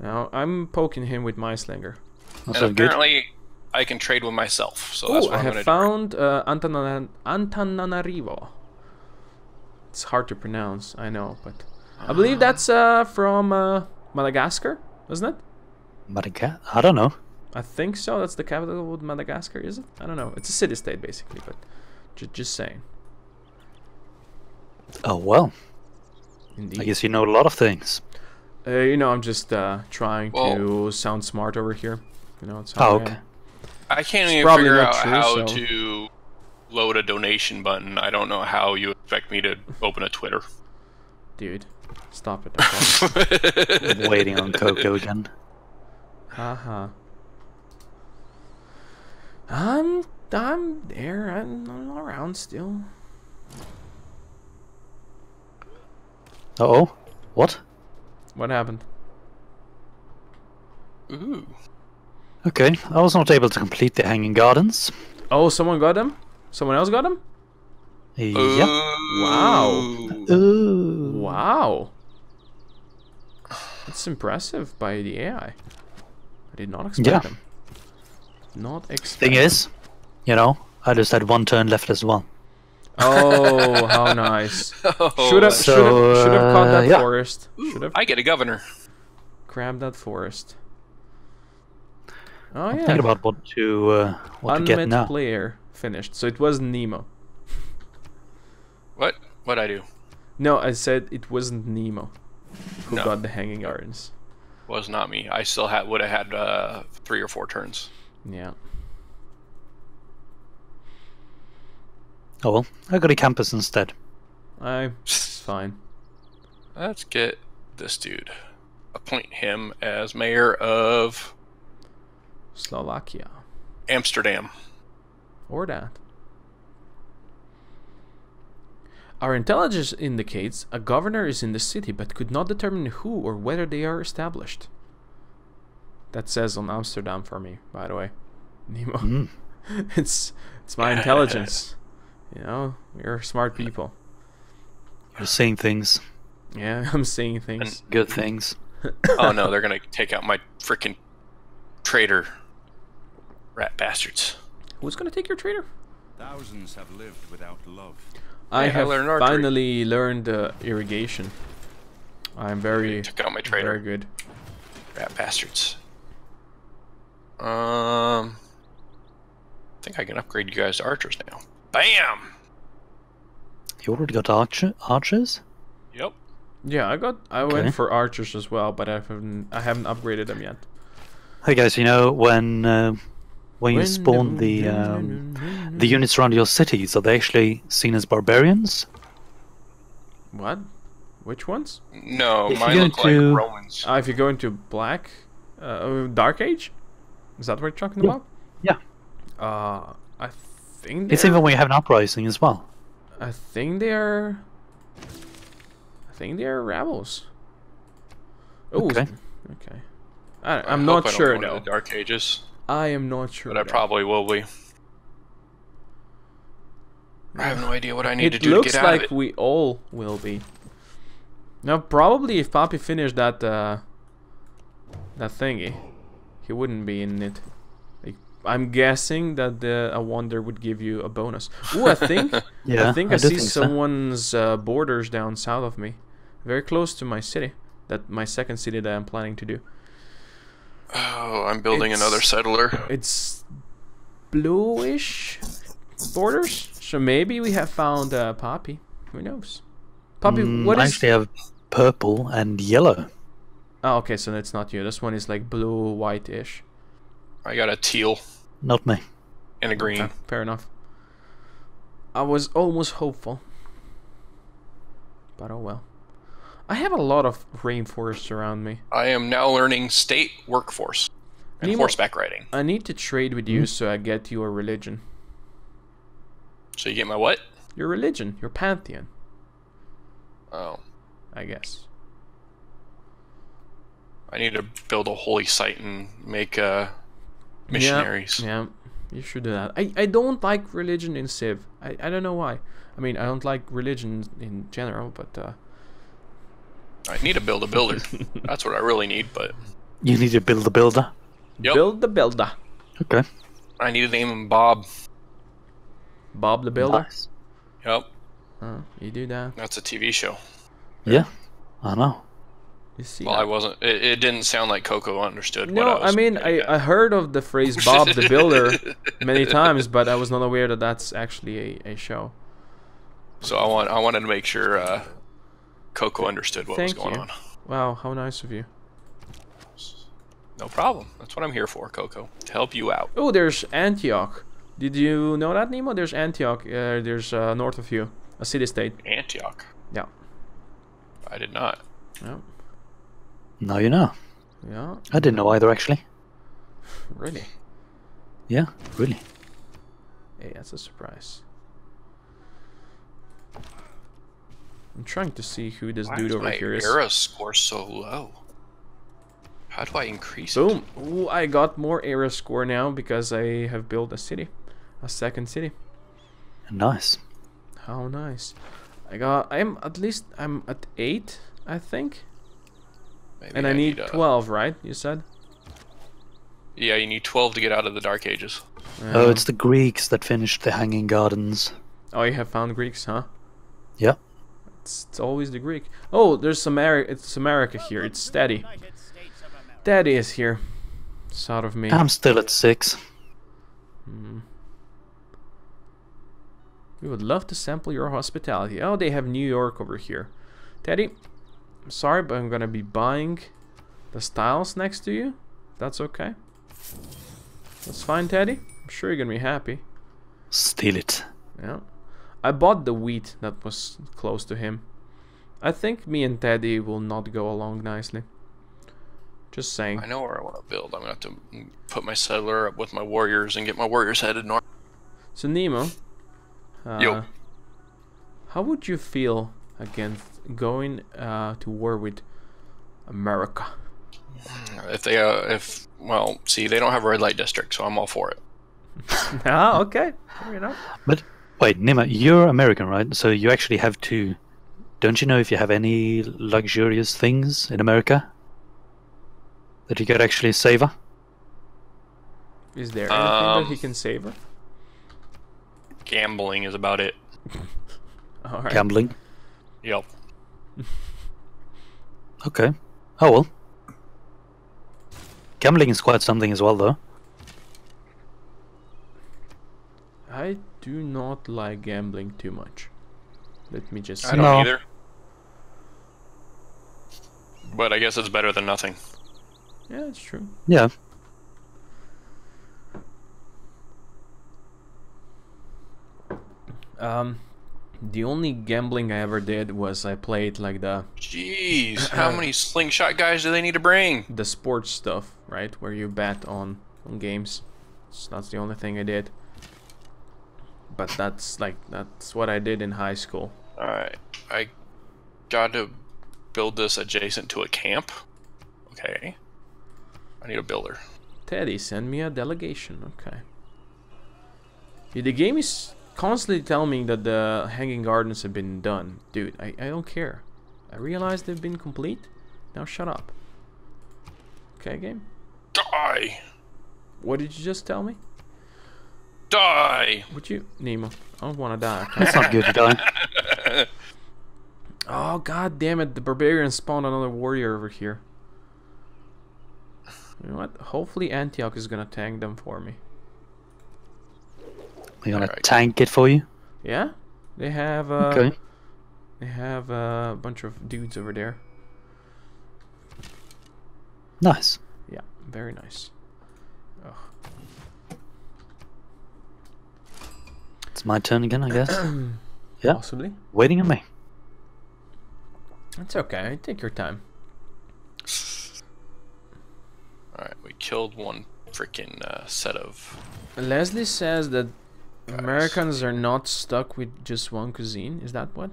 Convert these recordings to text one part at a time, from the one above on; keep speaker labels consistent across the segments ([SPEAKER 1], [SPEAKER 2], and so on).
[SPEAKER 1] Now I'm poking him with my slinger.
[SPEAKER 2] That's
[SPEAKER 3] and
[SPEAKER 2] good.
[SPEAKER 3] apparently, I can trade with myself. So that's
[SPEAKER 1] Oh,
[SPEAKER 3] what
[SPEAKER 1] I
[SPEAKER 3] I'm
[SPEAKER 1] have found uh, Antanan- Antananarivo. It's hard to pronounce, I know, but I believe that's uh, from uh, Madagascar, isn't it?
[SPEAKER 2] Madagascar? I don't know.
[SPEAKER 1] I think so. That's the capital of Madagascar, is it? I don't know. It's a city-state basically, but ju- just saying.
[SPEAKER 2] Oh well.
[SPEAKER 1] Indeed.
[SPEAKER 2] I guess you know a lot of things.
[SPEAKER 1] Uh, you know, I'm just uh, trying to sound smart over here. You know, it's how
[SPEAKER 2] Oh, okay.
[SPEAKER 1] am.
[SPEAKER 3] I can't
[SPEAKER 1] It's
[SPEAKER 3] even
[SPEAKER 1] probably
[SPEAKER 3] figure
[SPEAKER 1] not
[SPEAKER 3] out
[SPEAKER 1] true,
[SPEAKER 3] how
[SPEAKER 1] so-
[SPEAKER 3] to load a donation button. I don't know how you expect me to open a Twitter.
[SPEAKER 1] Dude, stop it. Okay?
[SPEAKER 2] Waiting on Koko again.
[SPEAKER 1] Haha. I'm I'm there. I'm, I'm around still.
[SPEAKER 2] Uh oh. What?
[SPEAKER 1] What happened?
[SPEAKER 3] Ooh.
[SPEAKER 2] Okay, I was not able to complete the Hanging Gardens.
[SPEAKER 1] Oh, someone got them? Someone else got him.
[SPEAKER 2] Yep.
[SPEAKER 1] Wow.
[SPEAKER 3] Ooh.
[SPEAKER 2] Ooh.
[SPEAKER 1] Wow. That's impressive by the AI. I did not expect
[SPEAKER 2] Yeah.
[SPEAKER 1] him. Not expect.
[SPEAKER 2] Thing is, you know, I just had one turn left as well.
[SPEAKER 1] Oh, how nice.
[SPEAKER 3] Oh,
[SPEAKER 1] Should have
[SPEAKER 3] that's-
[SPEAKER 1] should have should have caught
[SPEAKER 2] uh,
[SPEAKER 1] that
[SPEAKER 2] yeah.
[SPEAKER 1] forest. Should have
[SPEAKER 3] I get a governor.
[SPEAKER 1] grabbed that forest. Oh
[SPEAKER 2] Think
[SPEAKER 1] yeah.
[SPEAKER 2] about what to uh, what to get
[SPEAKER 1] Unmet
[SPEAKER 2] now.
[SPEAKER 1] player finished. So it was Nemo.
[SPEAKER 3] What? What I do?
[SPEAKER 1] No, I said it wasn't Nemo who
[SPEAKER 3] No.
[SPEAKER 1] got the Hanging Gardens.
[SPEAKER 3] Was not me. I still had would have had uh, three or four turns.
[SPEAKER 1] Yeah.
[SPEAKER 2] Oh well, I got a campus instead.
[SPEAKER 1] I it's fine.
[SPEAKER 3] Let's get this dude. Appoint him as mayor of
[SPEAKER 1] Slovakia.
[SPEAKER 3] Amsterdam.
[SPEAKER 1] Or that. Our intelligence indicates a governor is in the city but could not determine who or whether they are established. That says on Amsterdam for me, by the way. Nemo.
[SPEAKER 2] Mm.
[SPEAKER 1] it's it's my intelligence. You know, you're smart people.
[SPEAKER 2] You're saying things,
[SPEAKER 1] Yeah, I'm seeing things.
[SPEAKER 2] good things.
[SPEAKER 3] oh no, they're gonna take out my freaking traitor. Rat bastards.
[SPEAKER 1] Who's gonna take your trader?
[SPEAKER 4] Thousands have lived without love.
[SPEAKER 1] I
[SPEAKER 3] Hey, I
[SPEAKER 1] have
[SPEAKER 3] learned
[SPEAKER 1] finally learned uh, irrigation. I'm very,
[SPEAKER 3] Took out my
[SPEAKER 1] very good.
[SPEAKER 3] Rat bastards. Um, I think I can upgrade you guys to archers now. Bam.
[SPEAKER 2] You already got archer archers?
[SPEAKER 3] Yep.
[SPEAKER 1] Yeah, I got. I
[SPEAKER 2] Okay.
[SPEAKER 1] went for archers as well, but I haven't. I haven't upgraded them yet.
[SPEAKER 2] Hey guys, you know when uh, when you spawn the um, the units around your cities, are they actually seen as barbarians?
[SPEAKER 1] What? Which ones?
[SPEAKER 3] No,
[SPEAKER 2] If you
[SPEAKER 3] mine
[SPEAKER 2] go
[SPEAKER 3] look
[SPEAKER 2] to-
[SPEAKER 3] like Romans.
[SPEAKER 1] Uh, if you go into black, uh, Dark Age, is that what you're talking
[SPEAKER 2] Yeah.
[SPEAKER 1] about?
[SPEAKER 2] Yeah.
[SPEAKER 1] Uh, I think.
[SPEAKER 2] It's
[SPEAKER 1] they're-
[SPEAKER 2] even when you have an uprising as well.
[SPEAKER 1] I think they're. I think they're rebels. Oh.
[SPEAKER 2] Okay.
[SPEAKER 1] Okay. I,
[SPEAKER 3] I
[SPEAKER 1] I'm
[SPEAKER 3] hope
[SPEAKER 1] not
[SPEAKER 3] I don't
[SPEAKER 1] sure
[SPEAKER 3] go into
[SPEAKER 1] though.
[SPEAKER 3] The Dark Ages,
[SPEAKER 1] I am not sure.
[SPEAKER 3] but I
[SPEAKER 1] though.
[SPEAKER 3] probably will be. I have no idea what I need to do to
[SPEAKER 1] looks
[SPEAKER 3] get out
[SPEAKER 1] like
[SPEAKER 3] of it.
[SPEAKER 1] looks like we all will be. Now, probably if Papi finished that uh, that thingy, he wouldn't be in it. Like, I'm guessing that the a wonder would give you a bonus. Ooh, I think
[SPEAKER 2] Yeah,
[SPEAKER 1] I think I,
[SPEAKER 2] do
[SPEAKER 1] see
[SPEAKER 2] think so.
[SPEAKER 1] someone's uh, borders down south of me, very close to my city. That my second city that I'm planning to do.
[SPEAKER 3] Oh, I'm building
[SPEAKER 1] It's-
[SPEAKER 3] another settler.
[SPEAKER 1] It's bluish borders, so maybe we have found uh, Papi. Who knows? Papi,
[SPEAKER 2] Mm,
[SPEAKER 1] what
[SPEAKER 2] I
[SPEAKER 1] is?
[SPEAKER 2] actually have purple and yellow.
[SPEAKER 1] Oh, okay, so that's not you. This one is like blue, white-ish.
[SPEAKER 3] I got a teal
[SPEAKER 2] Not me.
[SPEAKER 3] and a green.
[SPEAKER 1] Okay, fair enough. I was almost hopeful, but oh well. I have a lot of rainforests around me.
[SPEAKER 3] I am now learning state workforce and
[SPEAKER 1] Nemo-
[SPEAKER 3] horseback riding.
[SPEAKER 1] I need to trade with you so I get your religion.
[SPEAKER 3] So you get my what?
[SPEAKER 1] Your religion, your pantheon,
[SPEAKER 3] Oh,
[SPEAKER 1] I guess.
[SPEAKER 3] I need to build a holy site and make uh, missionaries.
[SPEAKER 1] Yeah, you should do that. I, I don't like religion in Civ. I, I don't know why. I mean, I don't like religion in general, but uh,
[SPEAKER 3] I need to build a builder. That's what I really need. But
[SPEAKER 2] You need to build a builder.
[SPEAKER 3] Yep.
[SPEAKER 1] Build the builder.
[SPEAKER 2] Okay.
[SPEAKER 3] I need to name him Bob.
[SPEAKER 1] Bob the builder.
[SPEAKER 2] Nice.
[SPEAKER 3] Yep,
[SPEAKER 1] Oh, you do that.
[SPEAKER 3] that's a TV show.
[SPEAKER 2] Yeah, I know.
[SPEAKER 1] You see.
[SPEAKER 3] Well,
[SPEAKER 1] that.
[SPEAKER 3] I wasn't. It, it didn't sound like Koko understood. what
[SPEAKER 1] No,
[SPEAKER 3] I, was
[SPEAKER 1] I mean I. I heard of the phrase Bob the Builder many times, but I was not aware that that's actually a, a show.
[SPEAKER 3] So I want. I wanted to make sure uh, Koko understood what
[SPEAKER 1] Thank
[SPEAKER 3] was going
[SPEAKER 1] you.
[SPEAKER 3] on.
[SPEAKER 1] Wow, how nice of you.
[SPEAKER 3] No problem. That's what I'm here for, Koko. To help you out.
[SPEAKER 1] Oh, there's Antioch. Did you know that, Nemo? There's Antioch. Uh, there's uh, north of you, a city-state.
[SPEAKER 3] Antioch.
[SPEAKER 1] Yeah.
[SPEAKER 3] I did not.
[SPEAKER 1] Yeah.
[SPEAKER 2] Now you know.
[SPEAKER 1] Yeah.
[SPEAKER 2] I didn't know either, actually.
[SPEAKER 1] Really?
[SPEAKER 2] Yeah, really.
[SPEAKER 1] Hey, that's a surprise. I'm trying to see who this
[SPEAKER 3] Why
[SPEAKER 1] dude
[SPEAKER 3] is
[SPEAKER 1] over
[SPEAKER 3] my
[SPEAKER 1] here is.
[SPEAKER 3] era score so low? How do I increase it?
[SPEAKER 1] Boom! Ooh, I got more era score now because I have built a city, a second city.
[SPEAKER 2] Nice.
[SPEAKER 1] How nice! I got. I'm at least. I'm at eight, I think,
[SPEAKER 3] Maybe
[SPEAKER 1] and I, need,
[SPEAKER 3] uh,
[SPEAKER 1] twelve. Right? You said.
[SPEAKER 3] Yeah, you need 12 to get out of the Dark Ages.
[SPEAKER 2] Oh,
[SPEAKER 1] Uh,
[SPEAKER 2] it's the Greeks that finished the Hanging Gardens.
[SPEAKER 1] Oh, you have found Greeks, huh?
[SPEAKER 2] Yeah.
[SPEAKER 1] It's, it's always the Greek. Oh, there's America. It's America here. It's Steady. Daddy is here. South of me.
[SPEAKER 2] I'm still at six. Hmm.
[SPEAKER 1] We would love to sample your hospitality. Oh, they have New York over here. Teddy, I'm sorry, but I'm gonna be buying the styles next to you. That's okay. That's fine, Teddy. I'm sure you're gonna be happy.
[SPEAKER 2] Steal it.
[SPEAKER 1] Yeah. I bought the wheat that was close to him. I think me and Teddy will not go along nicely. Just saying.
[SPEAKER 3] I know where I want to build. I'm going to have to put my settler up with my warriors and get my warriors headed north.
[SPEAKER 1] So Nemo, uh,
[SPEAKER 3] Yo.
[SPEAKER 1] how would you feel against going uh, to war with America?
[SPEAKER 3] If they, uh, if, well, see, they don't have a red light district, so I'm all for it.
[SPEAKER 1] ah, okay. Fair enough.
[SPEAKER 2] But wait, Nima, you're American, right? So you actually have to. Don't you know if you have any luxurious things in America that you could actually savor?
[SPEAKER 1] Is there anything that he
[SPEAKER 3] Um,
[SPEAKER 1] can savor?
[SPEAKER 3] Gambling is about it.
[SPEAKER 1] All right.
[SPEAKER 2] Gambling.
[SPEAKER 3] Yep.
[SPEAKER 2] Okay. Oh well. Gambling is quite something as well, though.
[SPEAKER 1] I do not like gambling too much. Let me just
[SPEAKER 3] I don't
[SPEAKER 2] No.
[SPEAKER 3] either. But I guess it's better than nothing.
[SPEAKER 1] Yeah, it's true.
[SPEAKER 2] Yeah.
[SPEAKER 1] Um, the only gambling I ever did was I played like the
[SPEAKER 3] Jeez, how many slingshot guys do they need to bring?
[SPEAKER 1] the sports stuff, right? Where you bet on on games. So that's the only thing I did. But that's like that's what I did in high school.
[SPEAKER 3] Alright, I got to build this adjacent to a camp. Okay. I need a builder.
[SPEAKER 1] Teddy, send me a delegation. Okay. Yeah, the game is constantly telling me that the hanging gardens have been done. Dude, I, I don't care. I realize they've been complete. Now shut up. Okay, game?
[SPEAKER 3] Die!
[SPEAKER 1] What did you just tell me?
[SPEAKER 3] Die!
[SPEAKER 1] Would you... Nemo, I don't want to die.
[SPEAKER 2] That's not good to die.
[SPEAKER 1] oh, god damn it. The barbarian spawned another warrior over here. You know what? Hopefully Antioch is gonna tank them for me.
[SPEAKER 2] We're gonna
[SPEAKER 3] Alright.
[SPEAKER 2] tank it for you.
[SPEAKER 1] Yeah? They have, uh...
[SPEAKER 2] Okay.
[SPEAKER 1] They have uh, a bunch of dudes over there.
[SPEAKER 2] Nice.
[SPEAKER 1] Yeah, very nice. Ugh.
[SPEAKER 2] It's my turn again, I guess. Yeah.
[SPEAKER 1] Possibly.
[SPEAKER 2] Waiting on me.
[SPEAKER 1] It's okay. Take your time.
[SPEAKER 3] Alright, we killed one freaking uh, set of.
[SPEAKER 1] Leslie says that Americans are not stuck with just one cuisine. Is that what?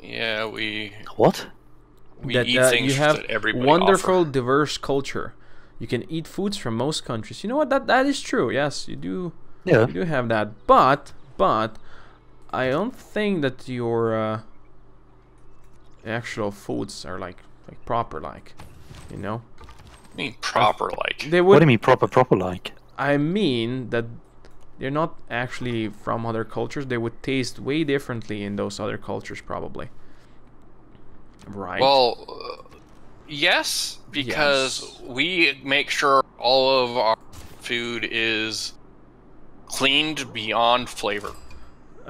[SPEAKER 3] Yeah, we
[SPEAKER 2] What?
[SPEAKER 3] we
[SPEAKER 1] that
[SPEAKER 3] eat
[SPEAKER 1] uh,
[SPEAKER 3] things
[SPEAKER 1] you have
[SPEAKER 3] that everybody
[SPEAKER 1] wonderful,
[SPEAKER 3] offer.
[SPEAKER 1] diverse culture. You can eat foods from most countries. You know what? That that is true. Yes, you do.
[SPEAKER 2] Yeah.
[SPEAKER 1] You do have that. But but I don't think that your uh, actual foods are like like proper like. You know,
[SPEAKER 3] I mean, proper like.
[SPEAKER 1] they would, What
[SPEAKER 2] do you mean proper, proper like?
[SPEAKER 1] I mean that they're not actually from other cultures. They would taste way differently in those other cultures, probably. Right.
[SPEAKER 3] Well, uh, yes, because
[SPEAKER 1] Yes.
[SPEAKER 3] we make sure all of our food is cleaned beyond flavor.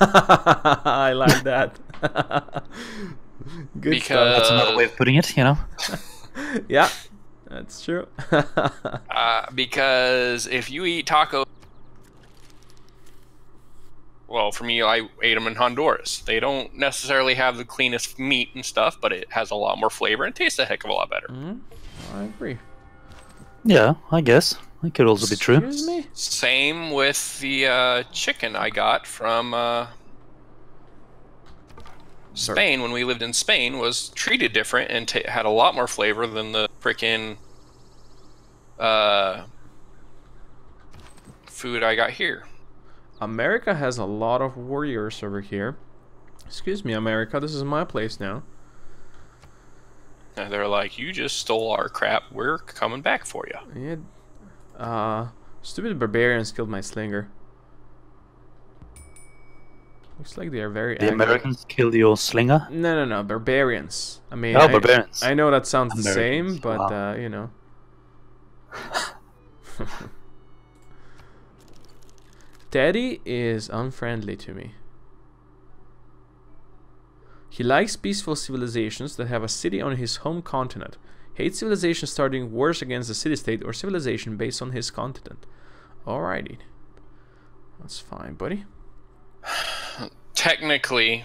[SPEAKER 1] I like that. Good
[SPEAKER 3] Because-
[SPEAKER 2] That's another way of putting it, you know?
[SPEAKER 1] Yeah, that's true.
[SPEAKER 3] Uh, because if you eat taco, well, for me, I ate them in Honduras. They don't necessarily have the cleanest meat and stuff, but it has a lot more flavor and tastes a heck of a lot better.
[SPEAKER 1] Mhm, I agree.
[SPEAKER 2] Yeah, I guess. That could also be true.
[SPEAKER 1] Excuse me.
[SPEAKER 3] Same with the uh, chicken I got from uh, Spain when we lived in Spain. Was treated different and ta had a lot more flavor than the frickin' uh, food I got here.
[SPEAKER 1] America has a lot of warriors over here. Excuse me, America. This is my place now.
[SPEAKER 3] And they're like, "You just stole our crap. We're coming back for you."
[SPEAKER 1] Yeah. Uh, stupid barbarians killed my slinger. Looks like they are very
[SPEAKER 2] The
[SPEAKER 1] angry.
[SPEAKER 2] Americans killed your slinger?
[SPEAKER 1] No, no, no, barbarians. I mean,
[SPEAKER 2] Oh,
[SPEAKER 1] I,
[SPEAKER 2] barbarians.
[SPEAKER 1] I know that sounds the same, but
[SPEAKER 2] wow.
[SPEAKER 1] uh, you know. Teddy is unfriendly to me. He likes peaceful civilizations that have a city on his home continent. Hates civilizations starting wars against the city-state or civilization based on his continent. Alrighty. That's fine, buddy.
[SPEAKER 3] Technically,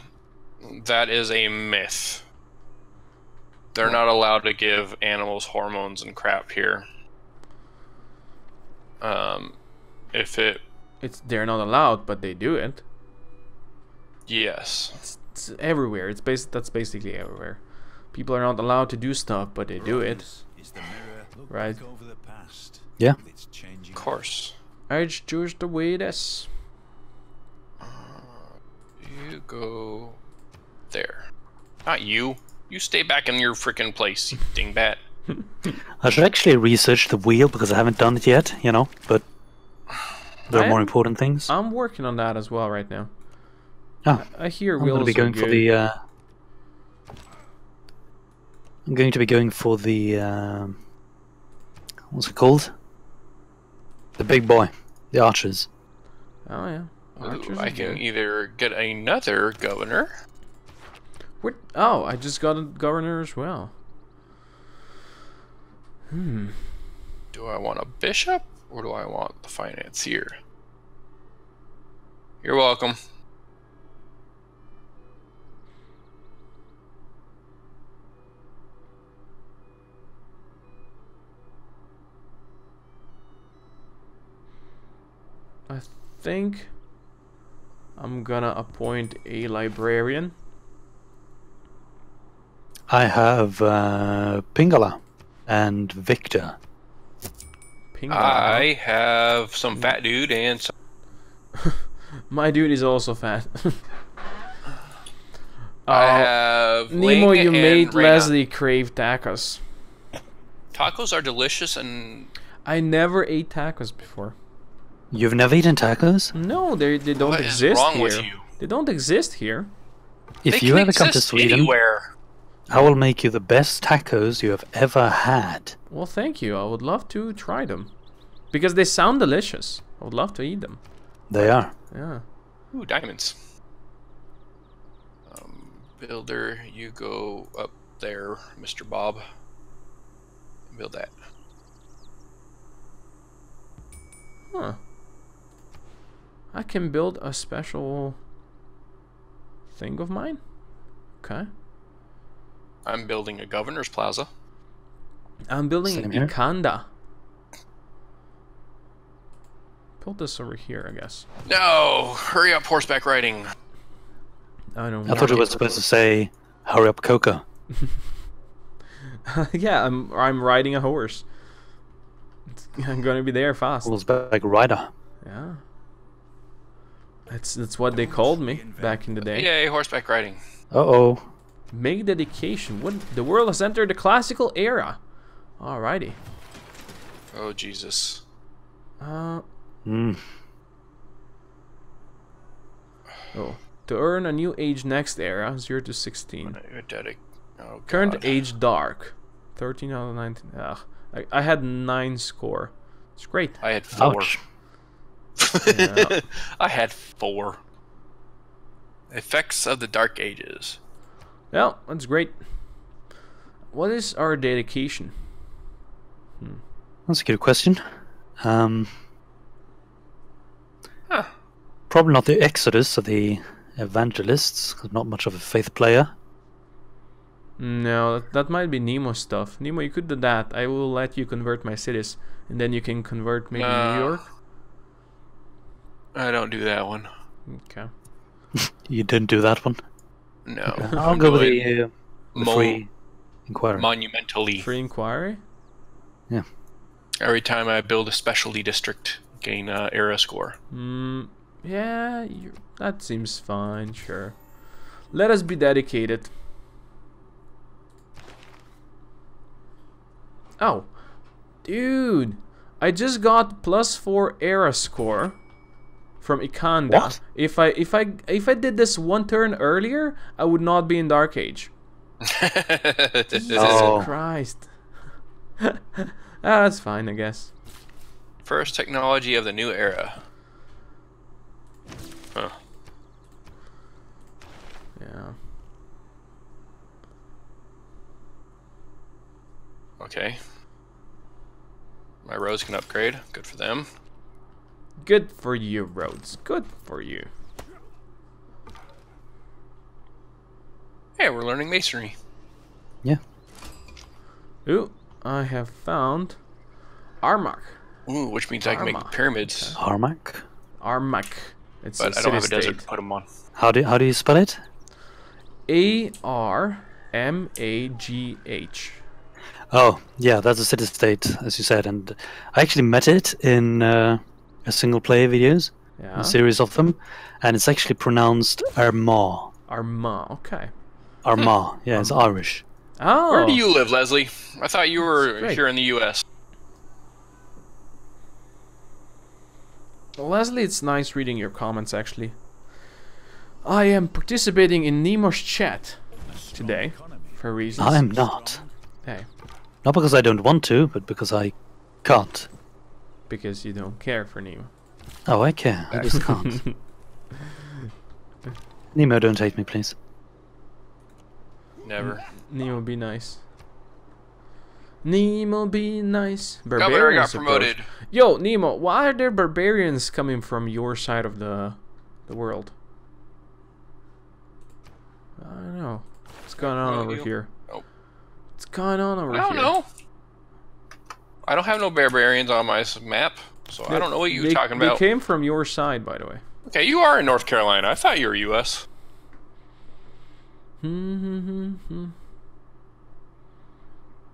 [SPEAKER 3] that is a myth. They're not allowed to give animals hormones and crap here. Um, if it,
[SPEAKER 1] It's they're not allowed, but they do it.
[SPEAKER 3] yes,
[SPEAKER 1] It's, it's everywhere. It's bas- that's basically everywhere. People are not allowed to do stuff, but they do it.
[SPEAKER 4] The mirror
[SPEAKER 1] Right.
[SPEAKER 4] over the past.
[SPEAKER 2] Yeah.
[SPEAKER 4] its changing
[SPEAKER 3] of course.
[SPEAKER 1] It's just the way it is.
[SPEAKER 3] Uh, you go there. Not you. You stay back in your freaking place, you dingbat.
[SPEAKER 2] I should actually research the wheel because I haven't done it yet, you know, but there are more
[SPEAKER 1] I'm-
[SPEAKER 2] important things.
[SPEAKER 1] I'm working on that as well right now.
[SPEAKER 2] Oh,
[SPEAKER 1] I hear
[SPEAKER 2] I'm going to be
[SPEAKER 1] are
[SPEAKER 2] going for the. Uh, I'm going to be going for the. Um, what's it called? The big boy, the archers.
[SPEAKER 1] Oh yeah.
[SPEAKER 3] Ooh, I can
[SPEAKER 1] good.
[SPEAKER 3] either get another governor.
[SPEAKER 1] What? Oh, I just got a governor as well. Hmm.
[SPEAKER 3] Do I want a bishop or do I want the financier? You're welcome.
[SPEAKER 1] I think I'm gonna appoint a librarian.
[SPEAKER 2] I have uh, Pingala and Victor.
[SPEAKER 1] Ping
[SPEAKER 3] I have some fat dude and some.
[SPEAKER 1] My dude is also fat.
[SPEAKER 3] I
[SPEAKER 1] Uh,
[SPEAKER 3] have
[SPEAKER 1] Nemo,
[SPEAKER 3] Ling
[SPEAKER 1] you
[SPEAKER 3] and
[SPEAKER 1] made
[SPEAKER 3] Reyna.
[SPEAKER 1] Leslie crave tacos.
[SPEAKER 3] Tacos are delicious and
[SPEAKER 1] I never ate tacos before.
[SPEAKER 2] You've never eaten tacos?
[SPEAKER 1] No, they they don't
[SPEAKER 3] What is
[SPEAKER 1] exist
[SPEAKER 3] wrong
[SPEAKER 1] here.
[SPEAKER 3] with you?
[SPEAKER 1] They don't exist here.
[SPEAKER 2] If
[SPEAKER 3] they
[SPEAKER 2] you
[SPEAKER 3] can
[SPEAKER 2] ever come to? Sweden,
[SPEAKER 3] anywhere.
[SPEAKER 2] I will make you the best tacos you have ever had.
[SPEAKER 1] Well, thank you. I would love to try them because they sound delicious. I would love to eat them.
[SPEAKER 2] They are.
[SPEAKER 1] Yeah.
[SPEAKER 3] Ooh, diamonds. Um, builder, you go up there, Mr. Bob. Build that.
[SPEAKER 1] Huh. I can build a special thing of mine. Okay.
[SPEAKER 3] I'm building a governor's plaza.
[SPEAKER 1] I'm building
[SPEAKER 2] Same
[SPEAKER 1] a
[SPEAKER 2] here.
[SPEAKER 1] Ikanda. Build this over here, I guess.
[SPEAKER 3] No, hurry up, horseback riding.
[SPEAKER 1] I don't.
[SPEAKER 2] I thought it was supposed to say, hurry up, Coca."
[SPEAKER 1] yeah, I'm. I'm riding a horse. It's- I'm gonna be there fast.
[SPEAKER 2] Horseback rider.
[SPEAKER 1] Yeah. That's that's what they called me back in the day.
[SPEAKER 3] Yay, horseback riding.
[SPEAKER 2] Uh oh.
[SPEAKER 1] Make dedication. What? The world has entered the classical era. Alrighty.
[SPEAKER 3] Oh Jesus.
[SPEAKER 1] Uh,
[SPEAKER 2] Mm.
[SPEAKER 1] oh. To earn a new age next era, 0 to 16.
[SPEAKER 3] Dedic- Oh,
[SPEAKER 1] Current age dark. 13 out of 19. Ugh. I, I had 9 score. It's great.
[SPEAKER 3] I had four.
[SPEAKER 2] Ouch.
[SPEAKER 1] Yeah.
[SPEAKER 3] I had four. Effects of the Dark Ages.
[SPEAKER 1] Well, that's great. What is our dedication?
[SPEAKER 2] That's a good question. Um,
[SPEAKER 3] Huh.
[SPEAKER 2] probably not the Exodus of the Evangelists. 'cause I'm not much of a faith player.
[SPEAKER 1] No, that, that might be Nemo stuff. Nemo, you could do that. I will let you convert my cities, and then you can convert maybe
[SPEAKER 3] Nah.
[SPEAKER 1] New York.
[SPEAKER 3] I don't do that one.
[SPEAKER 1] Okay.
[SPEAKER 2] You didn't do that one.
[SPEAKER 3] No.
[SPEAKER 2] I'll
[SPEAKER 3] I'm
[SPEAKER 2] go with
[SPEAKER 3] going
[SPEAKER 2] the, uh, the
[SPEAKER 3] mo-
[SPEAKER 2] free inquiry.
[SPEAKER 3] monumentally.
[SPEAKER 1] Free inquiry. Yeah.
[SPEAKER 3] Every time I build a specialty district, gain uh, era score.
[SPEAKER 1] Mm, yeah, that seems fine. Sure. Let us be dedicated. Oh, dude, I just got plus four era score from Ikanda.
[SPEAKER 2] What?
[SPEAKER 1] If I if I if I did this one turn earlier, I would not be in Dark Age. Jesus
[SPEAKER 2] Oh.
[SPEAKER 1] Christ. ah, that's fine, I guess.
[SPEAKER 3] First technology of the new era. Huh.
[SPEAKER 1] Yeah.
[SPEAKER 3] Okay. My rows can upgrade. Good for them.
[SPEAKER 1] Good for you, Rhodes. Good for you.
[SPEAKER 3] Hey, we're learning masonry.
[SPEAKER 2] Yeah.
[SPEAKER 1] Ooh, I have found Armak.
[SPEAKER 3] Ooh, which means I can make pyramids.
[SPEAKER 2] Harmac.
[SPEAKER 1] Armak. It's
[SPEAKER 3] But
[SPEAKER 1] a
[SPEAKER 3] I don't have a
[SPEAKER 1] city
[SPEAKER 3] desert to put them on.
[SPEAKER 2] How do how do you spell it?
[SPEAKER 1] A R M A G H.
[SPEAKER 2] Oh, yeah, that's a city state, as you said, and I actually met it in uh, a single player videos,
[SPEAKER 1] Yeah.
[SPEAKER 2] a series of them, and it's actually pronounced Armagh.
[SPEAKER 1] Armagh. Okay.
[SPEAKER 2] Armagh, yeah, it's Irish.
[SPEAKER 1] Oh.
[SPEAKER 3] Where do you live, Leslie? I thought you were here in the U.S.
[SPEAKER 1] Leslie, it's nice reading your comments. Actually, I am participating in Nemo's chat today for reasons.
[SPEAKER 2] I'm not.
[SPEAKER 1] Hey,
[SPEAKER 2] Not because I don't want to, but because I can't.
[SPEAKER 1] Because you don't care for Nemo.
[SPEAKER 2] Oh, I care. I just can't. Nemo, don't hate me, please.
[SPEAKER 3] Never.
[SPEAKER 1] Nemo, be nice. Nemo, be nice.
[SPEAKER 3] Governor got
[SPEAKER 1] Barbarians approach.
[SPEAKER 3] promoted.
[SPEAKER 1] Yo, Nemo, why are there barbarians coming from your side of the the world? I don't know. What's going on over
[SPEAKER 3] you-
[SPEAKER 1] here?
[SPEAKER 3] oh.
[SPEAKER 1] What's going on over here?
[SPEAKER 3] I don't
[SPEAKER 1] here?
[SPEAKER 3] know. I don't have no barbarians on my map, so I don't know what you're
[SPEAKER 1] they,
[SPEAKER 3] talking
[SPEAKER 1] they
[SPEAKER 3] about.
[SPEAKER 1] came from your side, by the way.
[SPEAKER 3] Okay, you are in North Carolina. I thought you were U.S.
[SPEAKER 1] You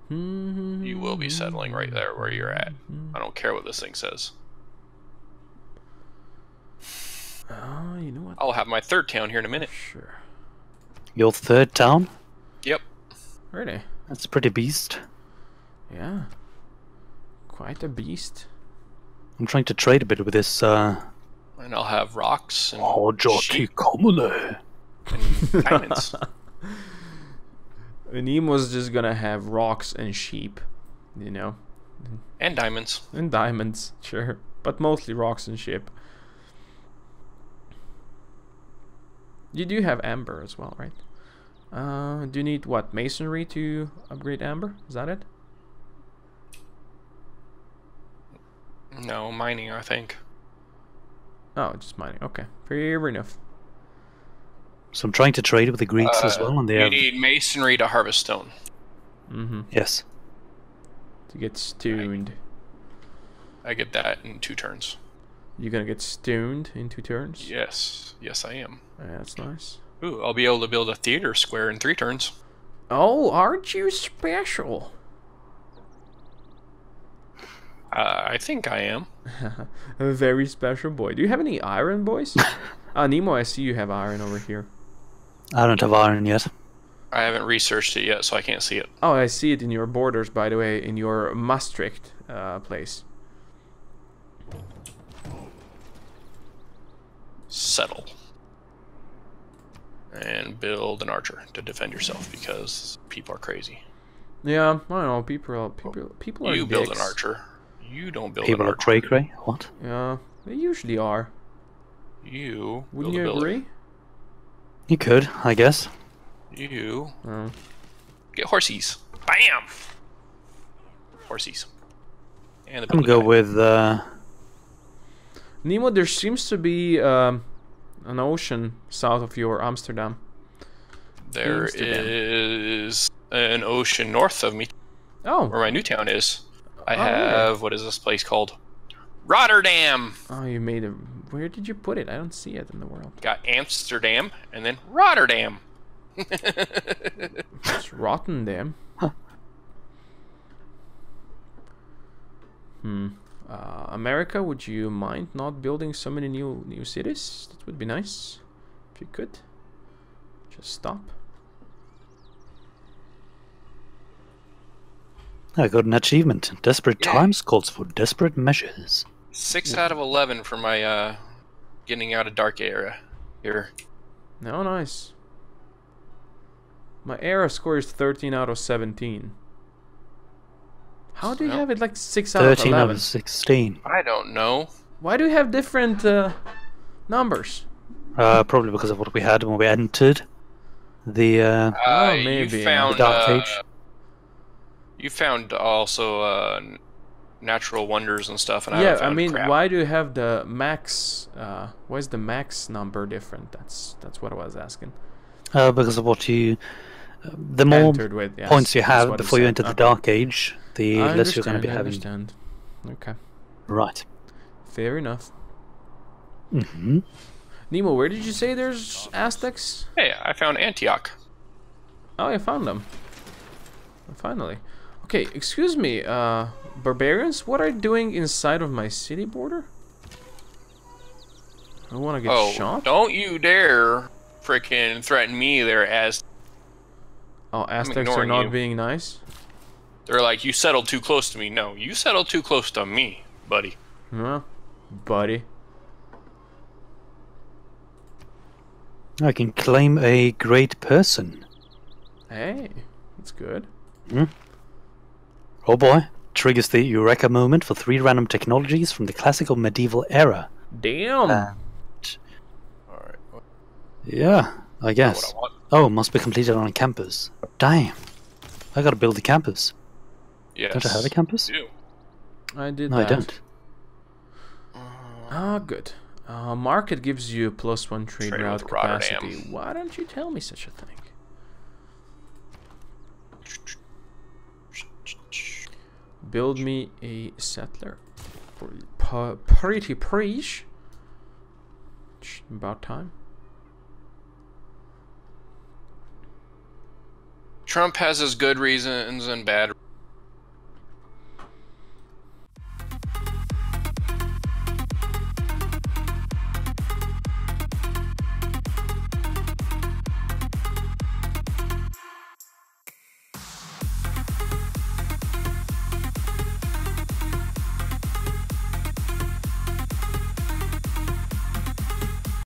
[SPEAKER 3] You will be settling right there where you're at. I don't care what this thing says.
[SPEAKER 1] Oh, you know what?
[SPEAKER 3] I'll have my third town here in a minute.
[SPEAKER 1] Sure.
[SPEAKER 2] Your third town?
[SPEAKER 3] Yep.
[SPEAKER 1] Really?
[SPEAKER 2] That's a pretty beast.
[SPEAKER 1] Yeah. Quite a beast.
[SPEAKER 2] I'm trying to trade a bit with this, uh...
[SPEAKER 3] And I'll have rocks and
[SPEAKER 2] Hojati
[SPEAKER 3] sheep
[SPEAKER 2] Komune.
[SPEAKER 3] and diamonds.
[SPEAKER 1] Nemo's just gonna have rocks and sheep, you know,
[SPEAKER 3] and diamonds.
[SPEAKER 1] and diamonds, sure, but mostly rocks and sheep. You do have amber as well, right? Uh, do you need what masonry to upgrade amber? Is that it?
[SPEAKER 3] No, mining, I think.
[SPEAKER 1] Oh, just mining. Okay, fair enough.
[SPEAKER 2] So I'm trying to trade with the Greeks as
[SPEAKER 3] Uh,
[SPEAKER 2] well, and they
[SPEAKER 3] You
[SPEAKER 2] have...
[SPEAKER 3] need masonry to harvest stone.
[SPEAKER 1] Mm-hmm.
[SPEAKER 2] Yes.
[SPEAKER 1] To get stoned,
[SPEAKER 3] I get that in two turns.
[SPEAKER 1] you're gonna get stoned in two turns.
[SPEAKER 3] Yes, yes, I am.
[SPEAKER 1] Yeah, that's nice.
[SPEAKER 3] Ooh, I'll be able to build a theater square in three turns.
[SPEAKER 1] Oh, aren't you special?
[SPEAKER 3] Uh, I think I am.
[SPEAKER 1] a very special boy. Do you have any iron, boys? Ah, Nemo, I see you have iron over here.
[SPEAKER 2] I don't have iron yet.
[SPEAKER 3] I haven't researched it yet, so I can't see it.
[SPEAKER 1] Oh, I see it in your borders, by the way, in your Maastricht uh, place.
[SPEAKER 3] Settle. And build an archer to defend yourself because people are crazy.
[SPEAKER 1] Yeah, I don't know. People, are, people, people are
[SPEAKER 3] You build an archer. You don't build
[SPEAKER 2] People are cray cray. What?
[SPEAKER 1] Yeah, they usually are.
[SPEAKER 3] You
[SPEAKER 1] Wouldn't
[SPEAKER 3] build
[SPEAKER 1] you
[SPEAKER 3] builder.
[SPEAKER 1] agree?
[SPEAKER 2] You could, I guess.
[SPEAKER 3] You
[SPEAKER 1] Oh.
[SPEAKER 3] get horsies. Bam! Horsies. And the
[SPEAKER 2] I'm
[SPEAKER 3] builder
[SPEAKER 2] go
[SPEAKER 3] guy.
[SPEAKER 2] with. Uh,
[SPEAKER 1] Nemo, there seems to be um, an ocean south of your Amsterdam.
[SPEAKER 3] There
[SPEAKER 1] Amsterdam.
[SPEAKER 3] is an ocean north of me,
[SPEAKER 1] Oh,
[SPEAKER 3] where my new town is. I
[SPEAKER 1] Oh, really?
[SPEAKER 3] have what is this place called? Rotterdam.
[SPEAKER 1] oh, you made a. Where did you put it? I don't see it in the world.
[SPEAKER 3] Got Amsterdam and then Rotterdam.
[SPEAKER 1] It's rotten them. Hmm. Uh, America, would you mind not building so many new new cities? That would be nice, if you could. Just stop.
[SPEAKER 2] I got an achievement. Desperate
[SPEAKER 3] Yay.
[SPEAKER 2] times calls for desperate measures.
[SPEAKER 3] Six out of eleven for my uh, getting out of dark era here.
[SPEAKER 1] No, nice. My era score is 13 out of 17. How do you
[SPEAKER 3] Well,
[SPEAKER 1] have it like 6 out of eleven?
[SPEAKER 2] 13 out of 16.
[SPEAKER 3] I don't know.
[SPEAKER 1] Why do you have different uh, numbers?
[SPEAKER 2] Uh, probably because of what we had when we entered the. Uh,
[SPEAKER 3] Uh,
[SPEAKER 1] Oh, maybe,
[SPEAKER 3] You found
[SPEAKER 2] The Dark
[SPEAKER 3] uh,
[SPEAKER 2] Age.
[SPEAKER 3] You found also uh, natural wonders and stuff, and I
[SPEAKER 1] yeah,
[SPEAKER 3] haven't
[SPEAKER 1] I mean,
[SPEAKER 3] crap.
[SPEAKER 1] why do you have the max? Uh, why is the max number different? That's that's what I was asking.
[SPEAKER 2] uh, because of what you. Uh, the more
[SPEAKER 1] Entered with yes,
[SPEAKER 2] points you have before you
[SPEAKER 1] said.
[SPEAKER 2] enter the
[SPEAKER 1] Okay.
[SPEAKER 2] Dark Age, the
[SPEAKER 1] I
[SPEAKER 2] less you're going to be
[SPEAKER 1] I
[SPEAKER 2] having.
[SPEAKER 1] understand. Okay,
[SPEAKER 2] Right.
[SPEAKER 1] fair enough.
[SPEAKER 2] hmm
[SPEAKER 1] Nemo, where did you say there's Aztecs?
[SPEAKER 3] Hey, I found Antioch.
[SPEAKER 1] Oh, I found them. Finally. Okay, excuse me, uh, barbarians, what are you doing inside of my city border? I want to get
[SPEAKER 3] oh,
[SPEAKER 1] shot.
[SPEAKER 3] don't you dare frickin' threaten me there as
[SPEAKER 1] Oh, Aztecs are not
[SPEAKER 3] you.
[SPEAKER 1] being nice.
[SPEAKER 3] they're like, you settled too close to me. No, you settled too close to me, buddy.
[SPEAKER 1] Well, buddy.
[SPEAKER 2] I can claim a great person.
[SPEAKER 1] Hey, that's good.
[SPEAKER 2] Oh boy. Triggers the Eureka moment for three random technologies from the classical medieval era.
[SPEAKER 1] Damn.
[SPEAKER 2] Uh,
[SPEAKER 3] Alright.
[SPEAKER 2] Yeah, I guess.
[SPEAKER 3] I.
[SPEAKER 2] Oh, must be completed on a campus. Damn. I gotta build a campus.
[SPEAKER 3] Yes.
[SPEAKER 2] Don't I have a campus?
[SPEAKER 3] do.
[SPEAKER 1] I did
[SPEAKER 2] No, I don't.
[SPEAKER 1] Ah, good. Uh, market gives you plus one trade,
[SPEAKER 3] Trade
[SPEAKER 1] route capacity.
[SPEAKER 3] Rotterdam.
[SPEAKER 1] Why don't you tell me such a thing? Build me a settler. Pretty preach. About time.
[SPEAKER 3] Trump has his good reasons and bad